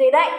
gì đây